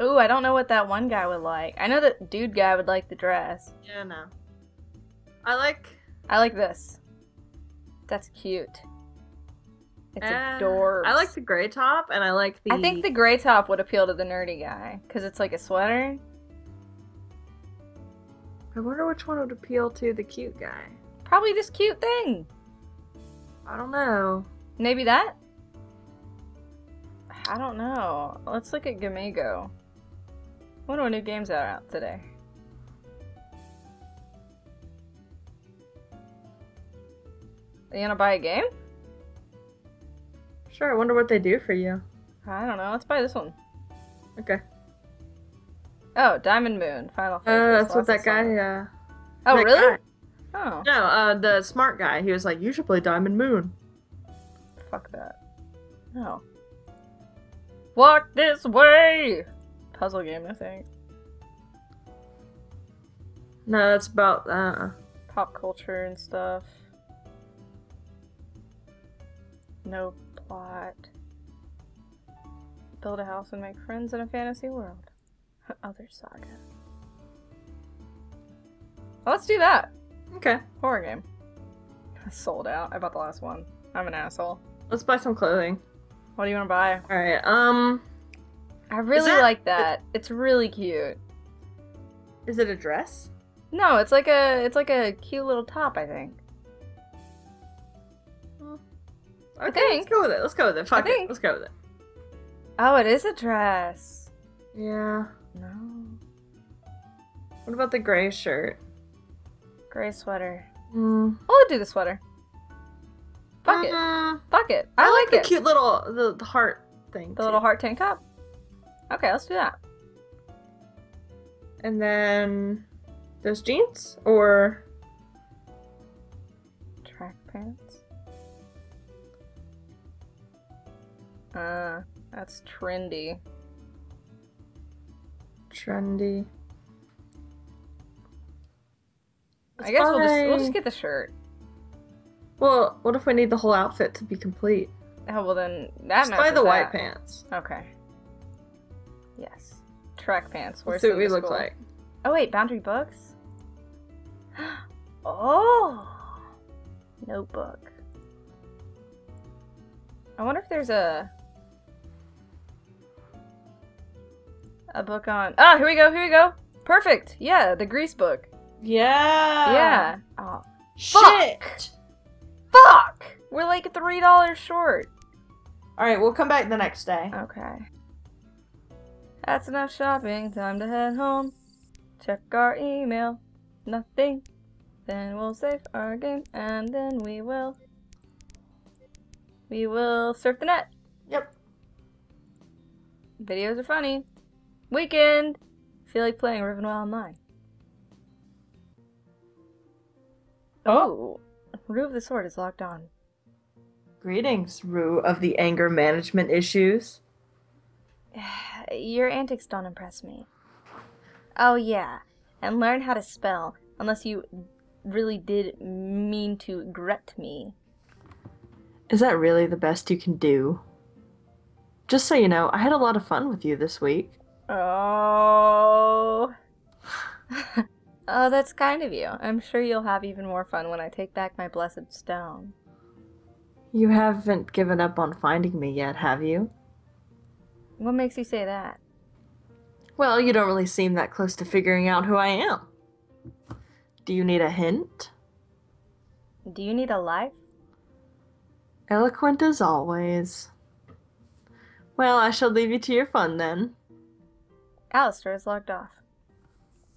Ooh, I don't know what that one guy would like. I know that dude guy would like the dress. Yeah, no. I like. I like this. That's cute. It's uh, adorable. I like the gray top, and I like the. I think the gray top would appeal to the nerdy guy because it's like a sweater. I wonder which one would appeal to the cute guy. Probably this cute thing. I don't know. Maybe that? I don't know. Let's look at Gamego. What are new games are out today? Are you gonna buy a game? Sure, I wonder what they do for you. I don't know. Let's buy this one. Okay. Oh, Diamond Moon, Final Uh, Fantasy. that's what that guy, uh. Oh, that really? guy- Oh, No, uh, the smart guy. He was like, you should play Diamond Moon. fuck that. No. Walk this way! Puzzle game, I think. No, that's about, uh. Pop culture and stuff. No plot. Build a house and make friends in a fantasy world. Other saga. Well, let's do that. Okay. Horror game. Sold out. I bought the last one. I'm an asshole. Let's buy some clothing. What do you want to buy? Alright, um. I really that- like that. It's really cute. Is it a dress? No, it's like a it's like a cute little top, I think. Okay, think. let's go with it. Let's go with it. Fuck it. Let's go with it. Oh, it is a dress. Yeah. No. What about the gray shirt? Gray sweater. Oh, I'll do the sweater. Fuck it. Mm, Fuck it. I, I, like, like, the it. cute little the, the heart thing. The too. little heart tank top. Okay, let's do that. And then those jeans or Track pants. Uh, that's trendy. trendy. I guess we'll just we'll just get the shirt. Well, what if we need the whole outfit to be complete? Oh well, then that Just buy the white pants. Okay. Yes. Track pants. Let's Where's see what we look like. Oh wait, Boundary Books. oh, notebook. I wonder if there's a a book on. Ah, here we go. Here we go. Perfect. Yeah, the Greece book. Yeah. yeah. Oh, Shit. fuck. We're like three dollars short. All right, we'll come back the next day. Okay. That's enough shopping. Time to head home. Check our email. Nothing. Then we'll save our game and then we will. We will surf the net. Yep. Videos are funny. Weekend. Feel like playing Rivenwell Online. Oh. Rue of the Sword is locked on. Greetings, Rue of the anger management issues. Your antics don't impress me. Oh, yeah. And learn how to spell, unless you really did mean to gret me. Is that really the best you can do? Just so you know, I had a lot of fun with you this week. Oh. oh, that's kind of you. I'm sure you'll have even more fun when I take back my blessed stone. You haven't given up on finding me yet, have you? What makes you say that? Well, you don't really seem that close to figuring out who I am. Do you need a hint? Do you need a life? Eloquent as always. Well, I shall leave you to your fun then. Alistair is logged off.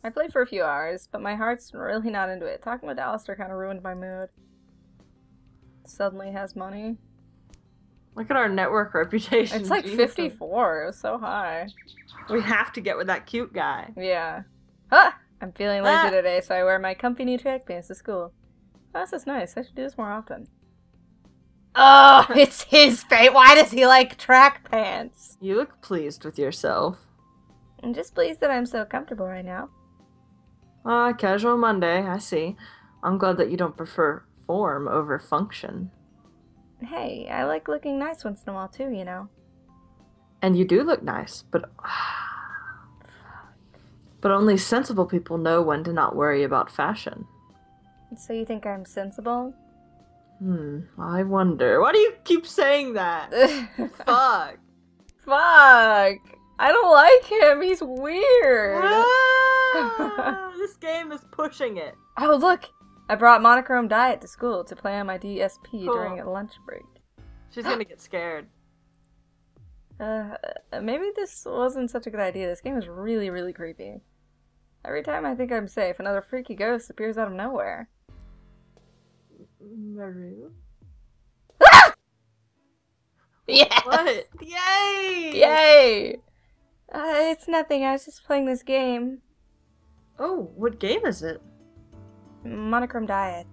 I played for a few hours, but my heart's really not into it. Talking with Alistair kind of ruined my mood. Suddenly has money. Look at our network reputation. It's like Jesus. 54. It was so high. We have to get with that cute guy. Yeah. Huh! I'm feeling lazy Ah. today, so I wear my comfy new track pants to school. Oh, this is nice. I should do this more often. Oh, it's his fate. Why does he like track pants? You look pleased with yourself. I'm just pleased that I'm so comfortable right now. Ah, casual Monday, I see. I'm glad that you don't prefer form over function. Hey, I like looking nice once in a while too, you know. And you do look nice, but But only sensible people know when to not worry about fashion. So you think I'm sensible? Hmm, I wonder. Why do you keep saying that? Fuck. Fuck! I don't like him. He's weird. Ah, this game is pushing it. Oh look! I brought monochrome diet to school to play on my DSP Cool. during a lunch break. She's gonna get scared. Uh, maybe this wasn't such a good idea. This game is really, really creepy. Every time I think I'm safe, another freaky ghost appears out of nowhere. Maru? Yes! What? Yay! Yay! Uh, it's nothing. I was just playing this game. Oh, what game is it? Monochrome diet.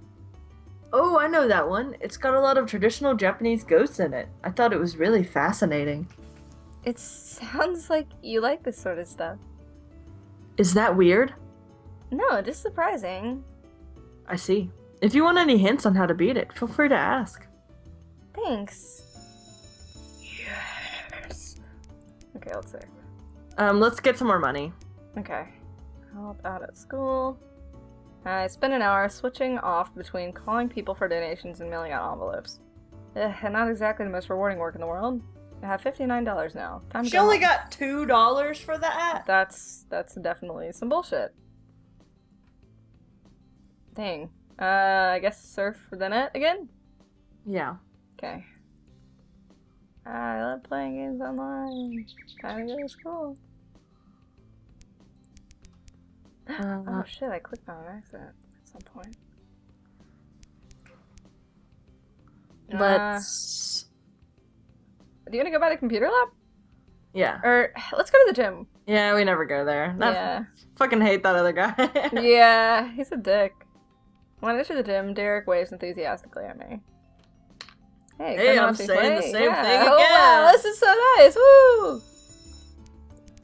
Oh, I know that one. It's got a lot of traditional Japanese ghosts in it. I thought it was really fascinating. It sounds like you like this sort of stuff. Is that weird? No, just surprising. I see. If you want any hints on how to beat it, feel free to ask. Thanks. Yes. Okay, let's see. Um, let's get some more money. Okay. Help out at school. I spent an hour switching off between calling people for donations and mailing out envelopes. Eh, and not exactly the most rewarding work in the world. I have $59 now. Time to She go only home. got two dollars for that. That's that's definitely some bullshit. Dang. Uh, I guess surf the net again? Yeah. Okay. I love playing games online. Time to go to school. Uh, Oh shit, I clicked on an accident at some point. Uh, let's. do you want to go by the computer lab? Yeah. Or let's go to the gym. Yeah, we never go there. That Yeah. fucking hate that other guy. yeah, he's a dick. When I enter the gym, Derek waves enthusiastically at me. Hey, Hey, I'm saying the same yeah. thing Oh wow, again. this is so nice. Woo!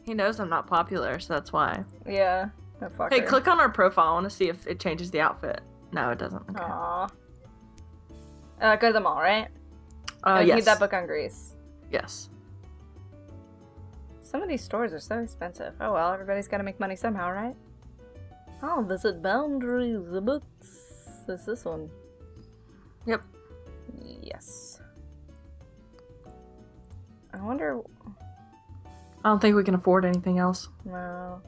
He knows I'm not popular, so that's why. Yeah. Hey, click on our profile. I want to see if it changes the outfit. No, it doesn't. Okay. Aw. Uh, go to the mall, right? Uh, I yes. need that book on Greece. Yes. Some of these stores are so expensive. Oh well, everybody's gotta make money somehow, right? I'll visit Boundaries, the books. Is this one? Yep. Yes. I wonder. I don't think we can afford anything else. No.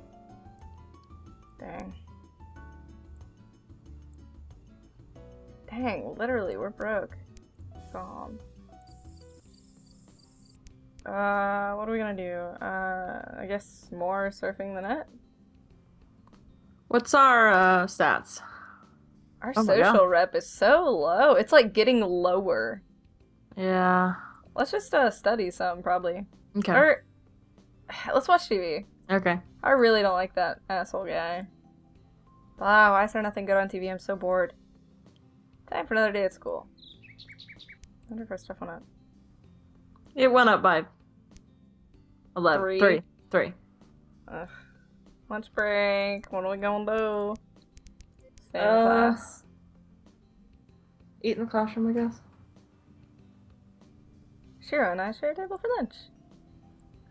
Dang. Dang, literally, we're broke. Go home. Uh, what are we gonna do? Uh, I guess more surfing the net? What's our uh, stats? Our Oh social rep is so low. It's like getting lower. Yeah. Let's just uh, study some, probably. Okay. Or, let's watch TV. Okay. I really don't like that asshole guy. Wow, why is there nothing good on TV? I'm so bored. Time for another day at school. I wonder if our stuff went up. It went up by 11. Three. Three. Three. Ugh. Lunch break. What are we gonna do? Stay in Uh, class. Eat in the classroom, I guess. Shiro and I share a table for lunch.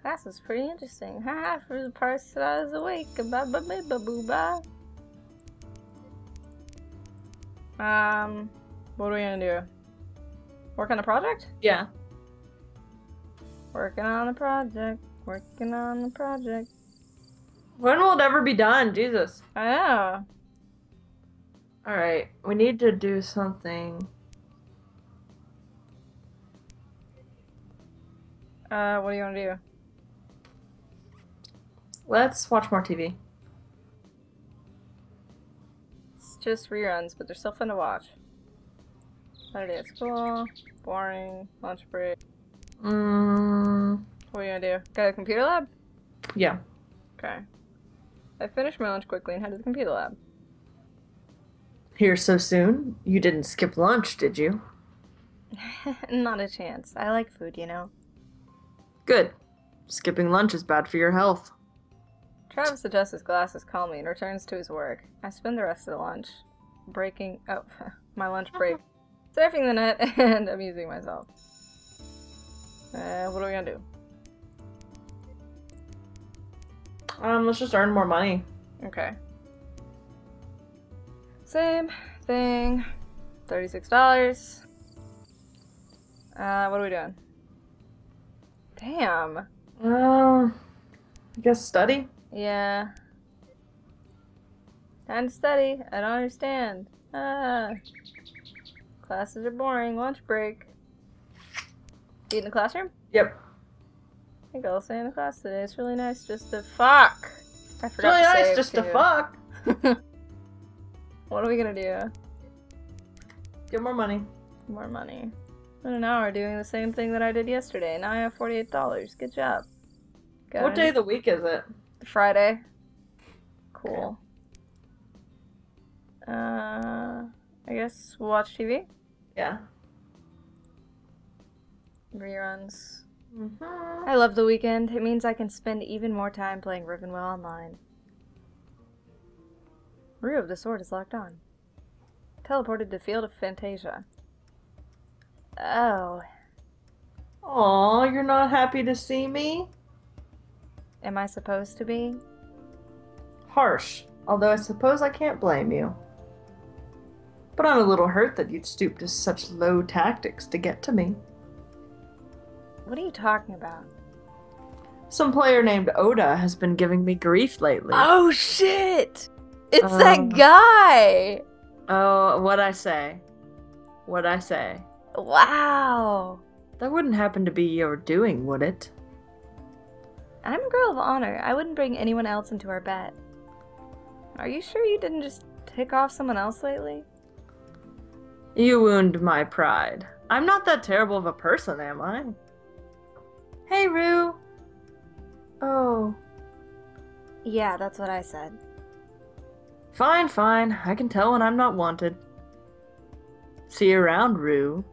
Class was pretty interesting. Haha, for the parts that I was awake. Ba ba ba ba boo ba. Um, what are we gonna do? Work on a project? Yeah. Working on a project. Working on a project. When will it ever be done? Jesus. I know. Alright. We need to do something. Uh, what do you want to do? Let's watch more TV. Just reruns, but they're still fun to watch. Saturday at school. Boring. Lunch break. Mm, What are you gonna do? Go to the computer lab? yeah. Okay. I finished my lunch quickly and headed to the computer lab. Here so soon? You didn't skip lunch, did you? Not a chance. I like food, you know. Good. Skipping lunch is bad for your health. Travis adjusts his glasses calmly and returns to his work. I spend the rest of the lunch breaking. Oh, my lunch break. surfing the net and amusing myself. Uh, what are we gonna do? Um, let's just earn more money. Okay. Same thing. $36. Uh, what are we doing? Damn. Uh, I guess study. Yeah. Time to study. I don't understand. Ah. Classes are boring. Lunch break. Eat in the classroom? Yep. I think I'll stay in the class today. It's really nice just to fuck. I It's forgot really to nice just to fuck. what are we gonna do? Get more money. More money. In an hour doing the same thing that I did yesterday. Now I have $48. Good job. Got What day of the week is it? Friday. Cool. Uh, I guess we'll watch TV. Yeah. Reruns. Mm-hmm. I love the weekend. It means I can spend even more time playing Rivenwell Online. Rue of the Sword is locked on. Teleported to Field of Fantasia. Oh, Aw, you're not happy to see me? Am I supposed to be? Harsh. Although I suppose I can't blame you. But I'm a little hurt that you'd stoop to such low tactics to get to me. What are you talking about? Some player named Oda has been giving me grief lately. Oh shit! It's Um, that guy! Oh, what'd I say? What'd I say? Wow! That wouldn't happen to be your doing, would it? I'm a girl of honor. I wouldn't bring anyone else into our bet. Are you sure you didn't just tick off someone else lately? You wound my pride. I'm not that terrible of a person, am I? Hey, Rue. Oh. Yeah, that's what I said. Fine, fine. I can tell when I'm not wanted. See you around, Rue.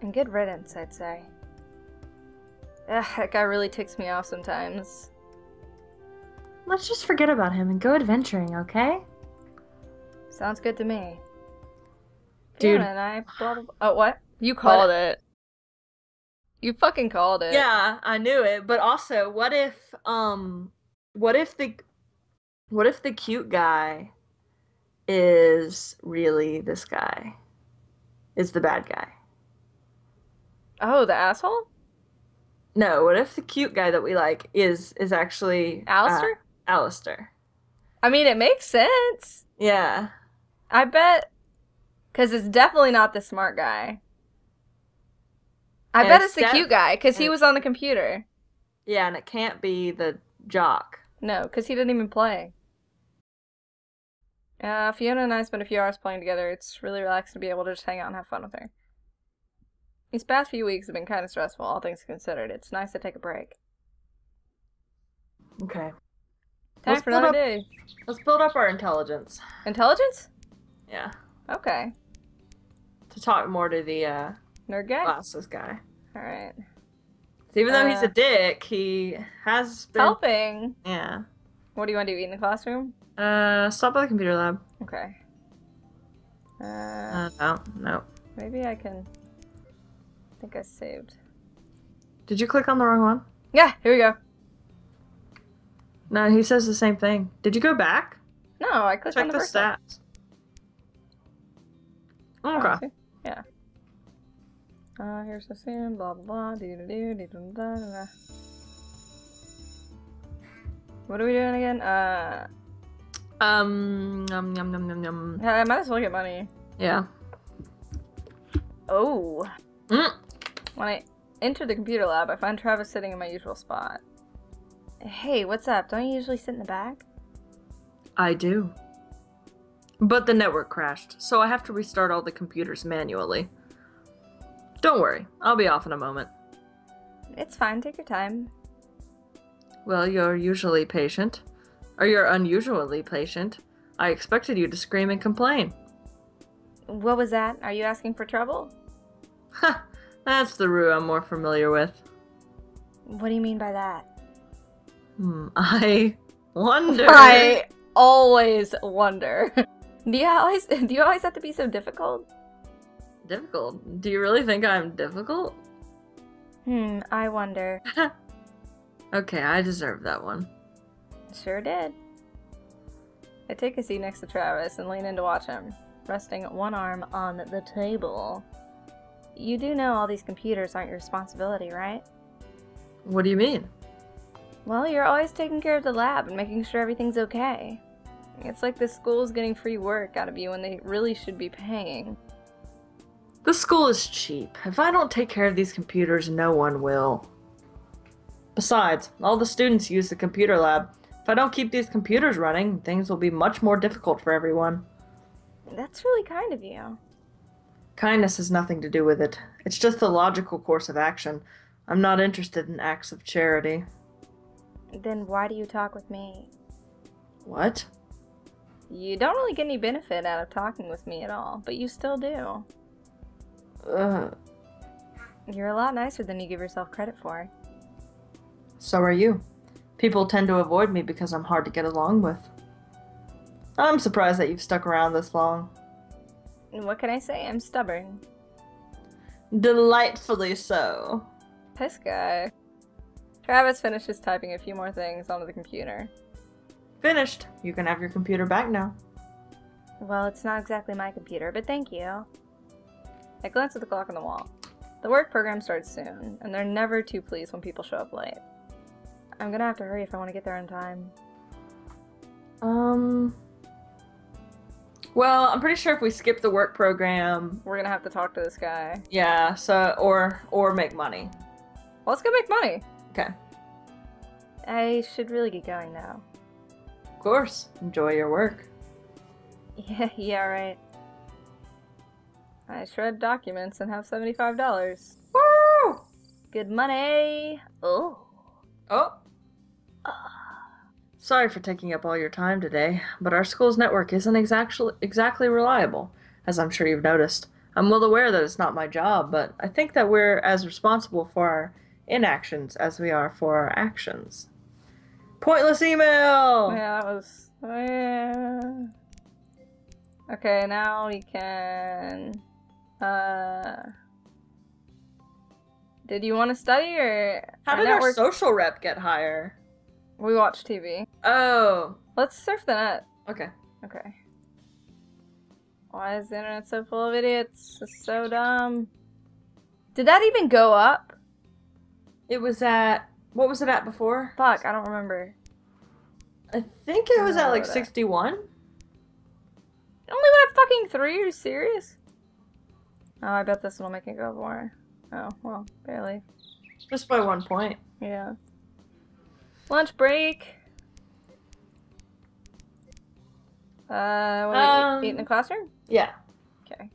And good riddance, I'd say. Ugh, that guy really ticks me off sometimes. Let's just forget about him and go adventuring, okay? Sounds good to me. Dude. Fiona and I, blah, blah, blah. Oh, what? You called it. You fucking called it. Yeah, I knew it. But also, what if, um, what if the, what if the cute guy is really this guy? Is the bad guy? Oh, the asshole? No, what if the cute guy that we like is is actually uh, Alistair? Alistair. I mean, it makes sense. Yeah. I bet. Because it's definitely not the smart guy. I And bet it's it's the cute guy, because he was on the computer. Yeah, and it can't be the jock. No, because he didn't even play. Uh, Fiona and I spent a few hours playing together. It's really relaxing to be able to just hang out and have fun with her. These past few weeks have been kind of stressful, all things considered. It's nice to take a break. Okay. Time Let's for build another up- day. Let's build up our intelligence. Intelligence? Yeah. Okay. To talk more to the uh Nerd guy? glasses guy. Alright. So even though he's a Uh, dick, he has been Helping! Yeah. What do you want to do? Eat in the classroom? Uh stop by the computer lab. Okay. Uh, Uh no, no. maybe I can. I think I saved. Did you click on the wrong one? Yeah, here we go. No, he says the same thing. Did you go back? No, I clicked Check on the, the first stats. Oh, Okay. see? Yeah. Uh, here's the scene, blah blah blah, doo doo doo, doo doo da da. What are we doing again? Uh, Um yum yum yum yum yum. I might as well get money. Yeah. Oh. Mm. When I enter the computer lab, I find Travis sitting in my usual spot. Hey, what's up? Don't you usually sit in the back? I do. But the network crashed, so I have to restart all the computers manually. Don't worry, I'll be off in a moment. It's fine, take your time. Well, you're usually patient. Or you're unusually patient. I expected you to scream and complain. What was that? Are you asking for trouble? Ha! That's the Rue I'm more familiar with. What do you mean by that? Hmm, I wonder. I always wonder. do you always do you always have to be so difficult? Difficult. Do you really think I'm difficult? Hmm, I wonder. okay, I deserve that one. Sure did. I take a seat next to Travis and lean in to watch him, resting one arm on the table. You do know all these computers aren't your responsibility, right? What do you mean? Well, you're always taking care of the lab and making sure everything's okay. It's like the school's getting free work out of you when they really should be paying. The school is cheap. If I don't take care of these computers, no one will. Besides, all the students use the computer lab. If I don't keep these computers running, things will be much more difficult for everyone. That's really kind of you. Kindness has nothing to do with it. It's just the logical course of action. I'm not interested in acts of charity. Then why do you talk with me? What? You don't really get any benefit out of talking with me at all, but you still do. Uh, You're a lot nicer than you give yourself credit for. so are you. People tend to avoid me because I'm hard to get along with. I'm surprised that you've stuck around this long. What can I say? I'm stubborn. Delightfully so. This guy. Travis finishes typing a few more things onto the computer. Finished. You can have your computer back now. Well, it's not exactly my computer, but thank you. I glance at the clock on the wall. The work program starts soon, and they're never too pleased when people show up late. I'm gonna have to hurry if I want to get there on time. Um. Well, I'm pretty sure if we skip the work program, We're gonna have to talk to this guy. yeah. So or or make money. Well, let's go make money. Okay. I should really get going now. Of course. Enjoy your work. Yeah, yeah, right. I shred documents and have $75. Woo! Good money! Oh. Oh. Sorry for taking up all your time today, but our school's network isn't exactly exactly reliable, as I'm sure you've noticed. I'm well aware that it's not my job, but I think that we're as responsible for our inactions as we are for our actions. Pointless email. Yeah, that was. oh, yeah. Okay, now we can. Uh. Did you want to study or How did our social rep get higher? We watch TV. Oh, Let's surf the net. okay. Okay. Why is the internet so full of idiots? It's so dumb. Did that even go up? It was at what was it at before? Fuck, I don't remember. I think it was at like Uh, 61. Only went at fucking three? Are you serious? Oh, I bet this will make it go more. Oh, well, barely. Just by one point. Yeah. Lunch break. Uh, what Um, eat in the classroom? Yeah. Okay.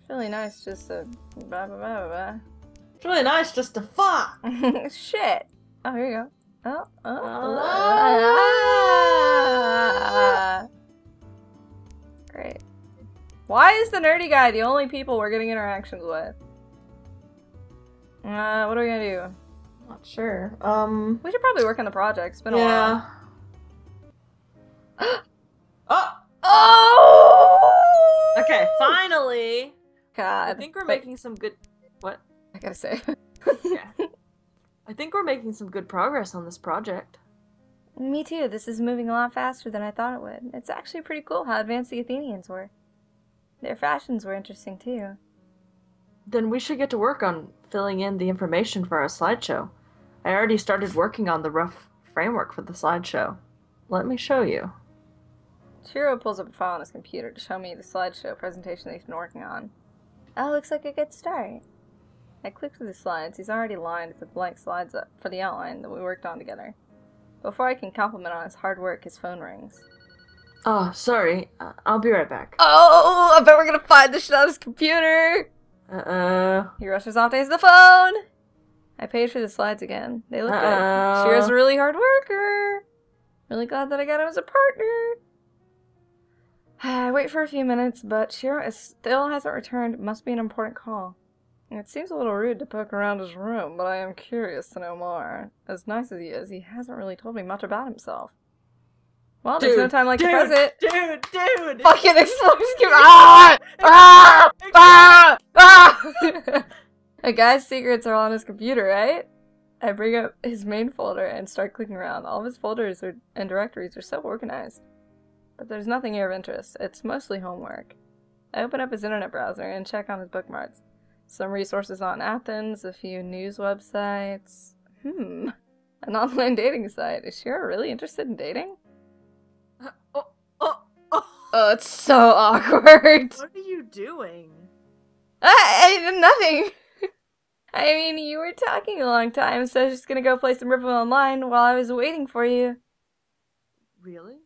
It's really nice just to blah blah blah blah. It's really nice just to fuck. Shit. Oh, here you go. Oh, oh. Ah. Great. Why is the nerdy guy the only people we're getting interactions with? Uh, what are we gonna do? Not sure. Um. We should probably work on the project. It's been a yeah. while. oh. Oh! Okay. Finally. God. I think we're Wait, making some good. What? I gotta say. Yeah. I think we're making some good progress on this project. Me too. This is moving a lot faster than I thought it would. It's actually pretty cool how advanced the Athenians were. Their fashions were interesting too. Then we should get to work on filling in the information for our slideshow. I already started working on the rough framework for the slideshow. Let me show you. Shiro pulls up a file on his computer to show me the slideshow presentation that he's been working on. Oh, looks like a good start. I click through the slides. He's already lined the blank slides up for the outline that we worked on together. Before I can compliment on his hard work, his phone rings. Oh, sorry. Uh, I'll be right back. Oh, I bet we're gonna find the shit on his computer! Uh, He rushes off to answer the phone! I paid for the slides again. They look Uh-oh. good. Shiro's a really hard worker. Really glad that I got him as a partner. I wait for a few minutes, but Shiro is still hasn't returned. Must be an important call. It seems a little rude to poke around his room, but I am curious to know more. As nice as he is, he hasn't really told me much about himself. Well, there's no Dude, time like the dude, present. dude, dude. Fucking explodes! Ah! Ah! Ah! Ah! A guy's secrets are all on his computer, right? I bring up his main folder and start clicking around. All of his folders are, and directories are so organized. but there's nothing here of interest. It's mostly homework. I open up his internet browser and check on his bookmarks. Some resources on Athens, a few news websites. Hmm. An online dating site. Is Shiro really interested in dating? Uh, oh, oh, oh. Oh, it's so awkward. What are you doing? I, I nothing. I mean, you were talking a long time, so I was just gonna go play some Ripple Online while I was waiting for you. Really?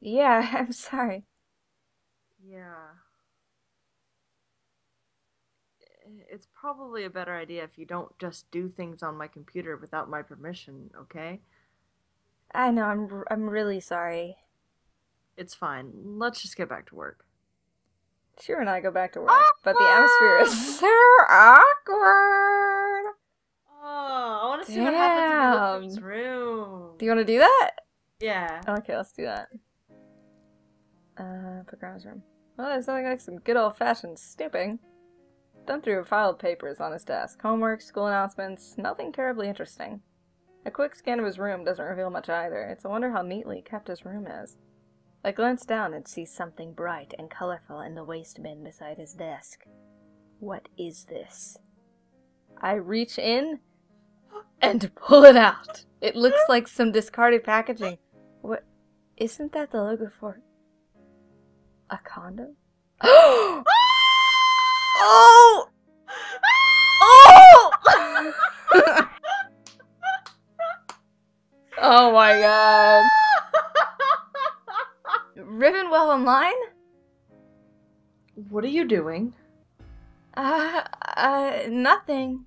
Yeah, I'm sorry. Yeah. It's probably a better idea if you don't just do things on my computer without my permission, okay? I know, I'm, r- I'm really sorry. It's fine. Let's just get back to work. Shiro and I go back to work, but the atmosphere is so awkward. Oh, I want to see what happens in. Lipper's room. Do you want to do that? Yeah. Okay, let's do that. Uh, Pagram's room. Well, there's something like some good old fashioned snooping. Done through a file of papers on his desk. Homework, school announcements, nothing terribly interesting. A quick scan of his room doesn't reveal much either. It's a wonder how neatly kept his room is. I glance down and see something bright and colorful in the waste bin beside his desk. What is this? I reach in and pull it out. It looks like some discarded packaging. What? Isn't that the logo for a condom? oh! Oh! oh my god. Rivenwell Online? what are you doing? Uh, uh, nothing.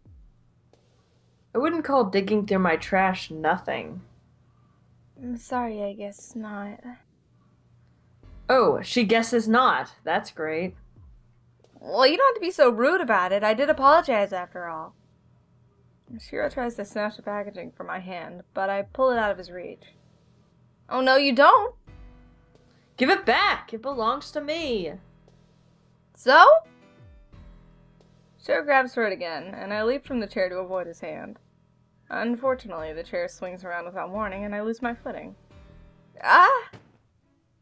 I wouldn't call digging through my trash nothing. I'm sorry, I guess not. Oh, she guesses not. That's great. Well, you don't have to be so rude about it. I did apologize after all. Shiro tries to snatch the packaging from my hand, but I pull it out of his reach. Oh no, you don't! Give it back. It belongs to me. So? Shiro grabs for it again, and I leap from the chair to avoid his hand. Unfortunately, the chair swings around without warning, and I lose my footing. Ah!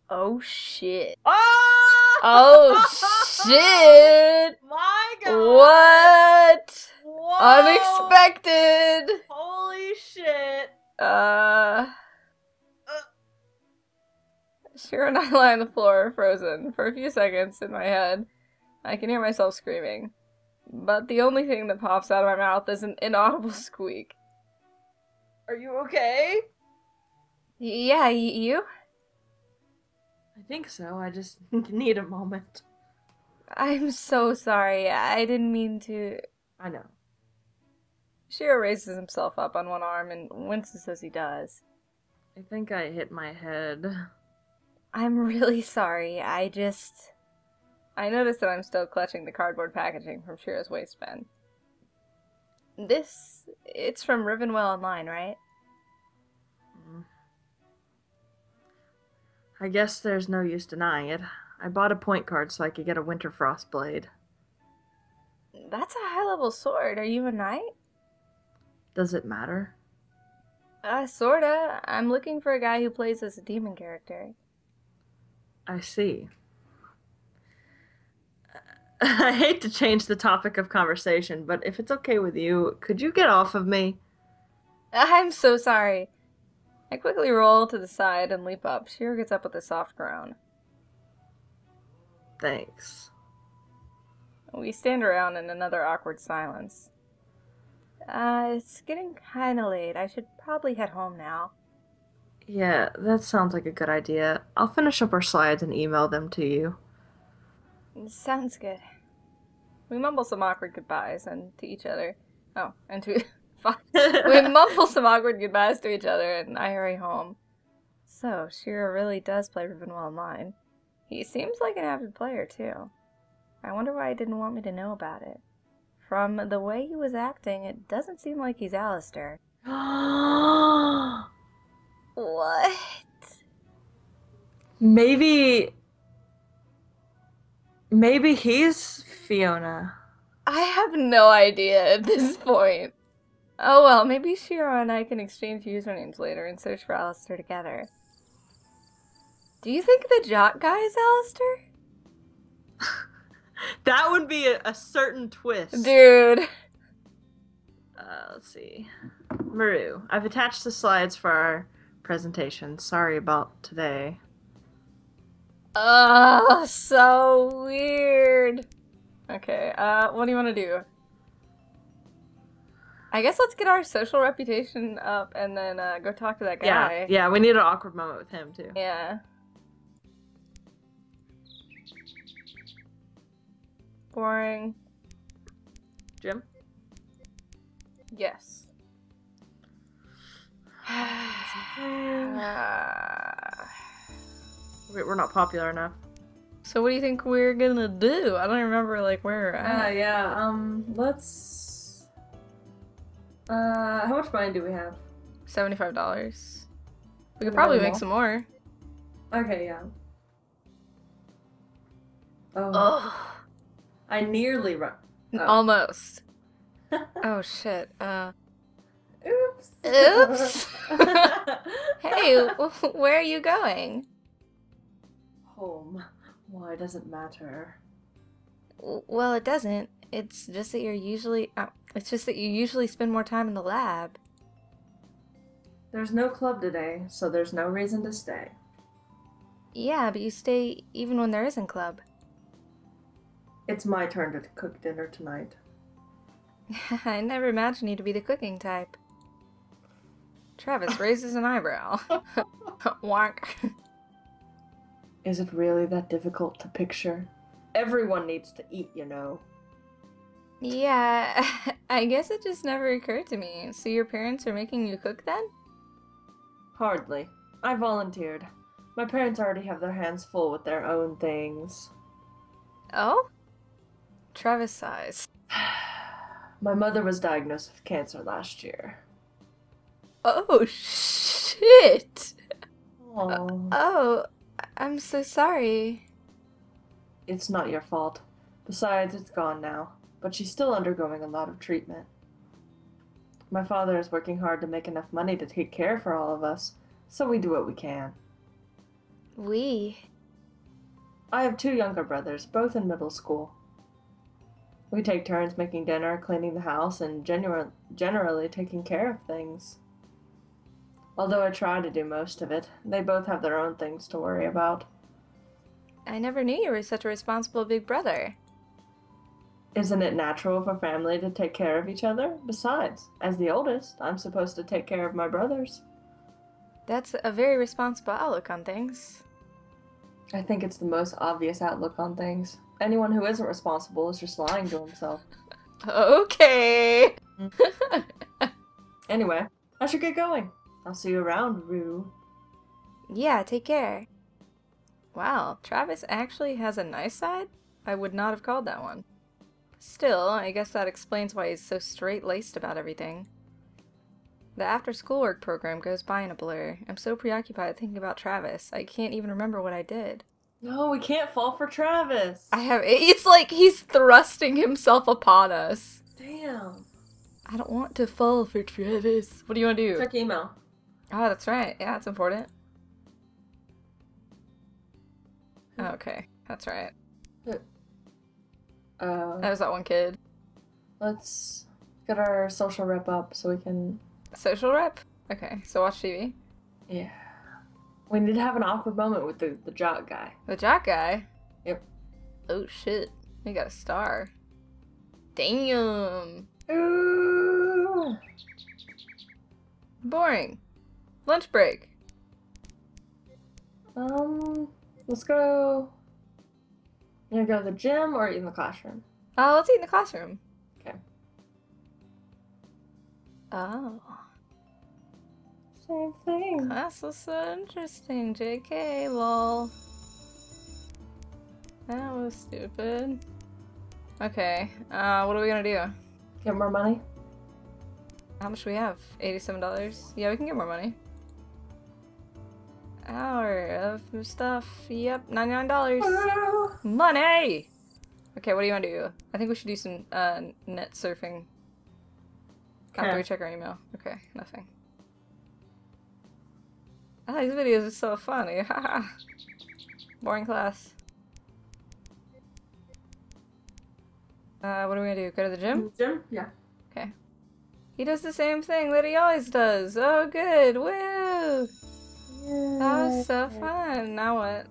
Oh shit. Oh! Oh shit! My god! What? Whoa! Unexpected! Holy shit! Uh. Shiro and I lie on the floor, frozen, for a few seconds in my head. I can hear myself screaming. But the only thing that pops out of my mouth is an inaudible squeak. Are you okay? Y- yeah, y- you? I think so. I just need a moment. I'm so sorry. I didn't mean to. I know. Shiro raises himself up on one arm and winces as he does. I think I hit my head. I'm really sorry. I just. I noticed that I'm still clutching the cardboard packaging from Shiro's waistband. This. It's from Rivenwell Online, right? I guess there's no use denying it. I bought a point card so I could get a Winter Frost blade. That's a high level sword. Are you a knight? Does it matter? Uh, sorta. I'm looking for a guy who plays as a demon character. I see. I hate to change the topic of conversation, but if it's okay with you, could you get off of me? I'm so sorry. I quickly roll to the side and leap up. Shiro gets up with a soft groan. Thanks. We stand around in another awkward silence. Uh, it's getting kinda late. I should probably head home now. Yeah, that sounds like a good idea. I'll finish up our slides and email them to you. Sounds good. We mumble some awkward goodbyes and to each other. Oh, and to we mumble some awkward goodbyes to each other, and I hurry home. So Shiro really does play Rivenwell Online. He seems like an avid player too. I wonder why he didn't want me to know about it. From the way he was acting, it doesn't seem like he's Alistair. What? maybe. Maybe he's Fiona. I have no idea at this point. Oh well, maybe Shiro and I can exchange usernames later and search for Alistair together. Do you think the jock guy is Alistair? That would be a, a certain twist. Dude. Uh, let's see. Maru, I've attached the slides for our presentation. Sorry about today. Oh, so weird. Okay, uh, what do you want to do? I guess let's get our social reputation up and then uh, go talk to that guy. Yeah, yeah, we need an awkward moment with him too. Yeah. Boring. Gym? Yes. We- We're not popular enough. so what do you think we're gonna do? I don't remember like where we're Uh, yeah, um, let's. Uh, how much money do we have? Seventy-five dollars. We could probably make some more. Okay, yeah. Oh, Oh, I nearly run. Oh. almost. Oh shit. Uh, Oops. Oops. hey, where are you going? Home. Why does it matter? Well, it doesn't. It's just that you're usually. Uh, it's just that you usually spend more time in the lab. There's no club today, so there's no reason to stay. Yeah, but you stay even when there isn't club. It's my turn to cook dinner tonight. I never imagined you to be the cooking type. Travis raises an eyebrow. Wonk. Is it really that difficult to picture? Everyone needs to eat, you know. Yeah, I guess it just never occurred to me. So your parents are making you cook then? Hardly. I volunteered. My parents already have their hands full with their own things. Oh? Travis sighs. My mother was diagnosed with cancer last year. Oh, shit! Oh, Oh, I'm so sorry. it's not your fault. Besides, it's gone now, but she's still undergoing a lot of treatment. My father is working hard to make enough money to take care for all of us, so we do what we can. We. I have two younger brothers, both in middle school. We take turns making dinner, cleaning the house, and genu- generally taking care of things. Although I try to do most of it, they both have their own things to worry about. I never knew you were such a responsible big brother. Isn't it natural for family to take care of each other? Besides, as the oldest, I'm supposed to take care of my brothers. That's a very responsible outlook on things. I think it's the most obvious outlook on things. Anyone who isn't responsible is just lying to himself. Okay. Anyway, I should get going. I'll see you around, Rue. yeah, take care. Wow, Travis actually has a nice side? I would not have called that one. Still, I guess that explains why he's so straight laced about everything. The after schoolwork program goes by in a blur. I'm so preoccupied thinking about Travis, I can't even remember what I did. No, we can't fall for Travis. I have. It's like he's thrusting himself upon us. Damn. I don't want to fall for Travis. What do you want to do? Check email. Oh, that's right. Yeah, it's important. Okay, that's right. Uh, That was that one kid. let's get our social rep up so we can. Social rep? Okay, so watch TV. Yeah. We need to have an awkward moment with the, the jock guy. The Jack guy. Yep. Oh shit. We got a star. Damn. Ooh. Boring. Lunch break. Um, let's go. You gonna go to the gym or eat in the classroom? Oh, let's eat in the classroom. Okay. Oh. Same thing. That's what's so interesting, JK, lol. That was stupid. Okay, uh, what are we gonna do? Get more money? How much do we have? $87? Yeah, we can get more money. Of stuff. Yep, $99. Money! Okay, what do you want to do? I think we should do some uh, net surfing. After Okay. we check our email. Okay, nothing. Oh, these videos are so funny. Boring class. Uh, what are we gonna do? Go to the gym? Gym? Yeah. Okay. He does the same thing that he always does. Oh, good. Woo! That was so fun. Now what?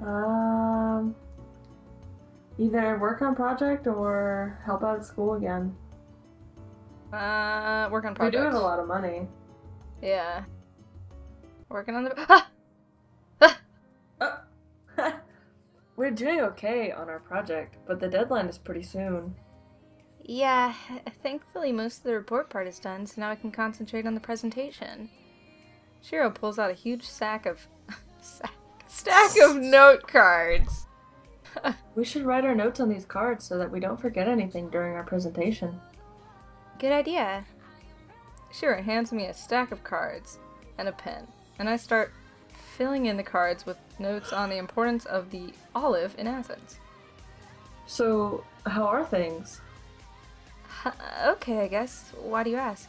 Um, either work on project or help out at school again. Uh, work on project. We do have a lot of money. Yeah. Working on the. Ah! We're doing okay on our project, but the deadline is pretty soon. Yeah, thankfully most of the report part is done, so now I can concentrate on the presentation. Shiro pulls out a huge sack of sack, stack of note cards. We should write our notes on these cards so that we don't forget anything during our presentation. Good idea. Shiro hands me a stack of cards and a pen, and I start filling in the cards with notes on the importance of the olive in Athens. So, how are things? Okay, I guess. Why do you ask?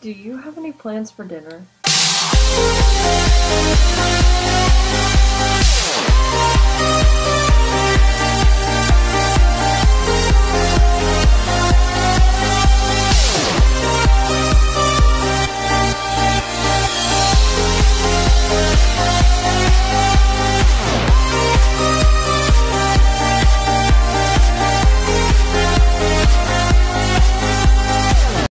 Do you have any plans for dinner?